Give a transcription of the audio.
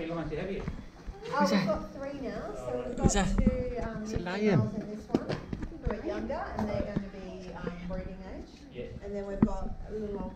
many lines have you? Oh, we've got three now. So we've got that? two um, lion. in this one who are younger, and they're going to be um, breeding age. Yeah. And then we've got a little